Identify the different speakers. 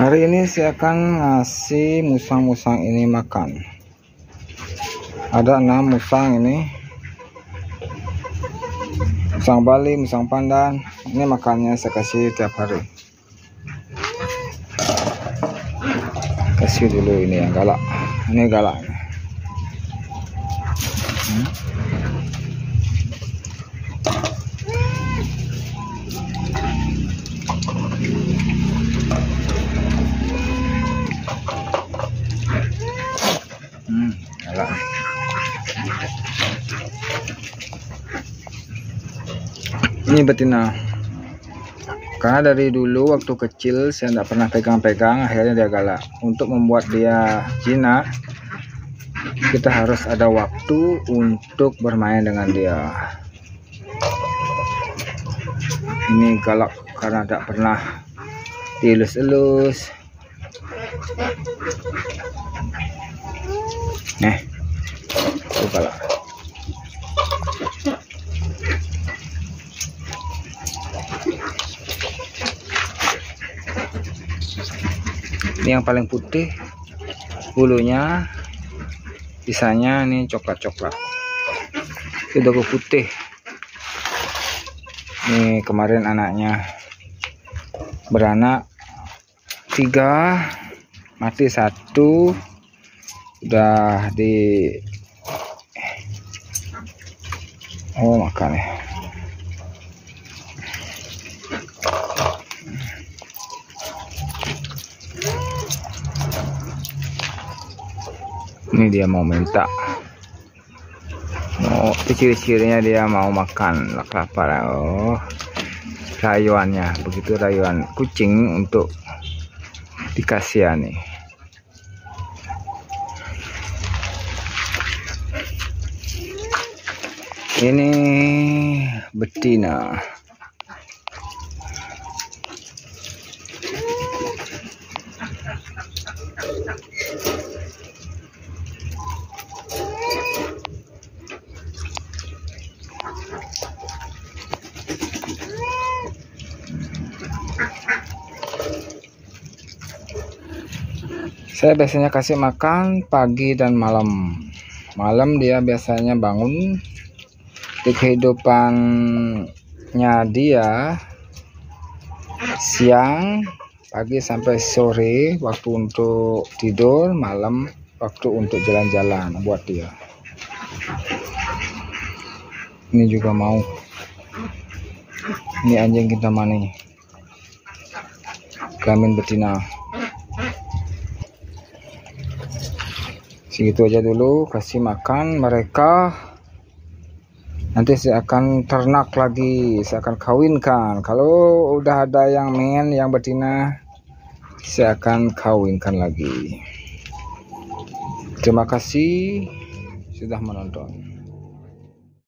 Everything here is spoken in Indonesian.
Speaker 1: Hari ini saya akan ngasih musang-musang ini makan. Ada enam musang ini. Musang Bali, musang pandan. Ini makannya saya kasih tiap hari. Kasih dulu ini yang galak. Ini galak. Hmm. Ini betina. Karena dari dulu waktu kecil saya tidak pernah pegang-pegang, akhirnya dia galak. Untuk membuat dia jinak, kita harus ada waktu untuk bermain dengan dia. Ini galak karena tidak pernah dielus-elus. Nih, itu galak. Ini yang paling putih bulunya sisanya ini coklat-coklat. Itu dogo putih. Ini kemarin anaknya beranak tiga mati satu udah di oh makan ya ini dia mau minta. Mau ciri-cirinya dia mau makan lapar oh rayuannya. Begitu rayuan kucing untuk dikasihani ini betina saya biasanya kasih makan pagi dan malam. Malam dia biasanya bangun. Di kehidupannya dia siang pagi sampai sore waktu untuk tidur malam waktu untuk jalan-jalan buat dia. Ini juga mau. Ini anjing kita mani. Kelamin betina segitu aja dulu kasih makan mereka. Nanti saya akan ternak lagi saya akan kawinkan. Kalau udah ada yang men yang betina saya akan kawinkan lagi. Terima kasih sudah menonton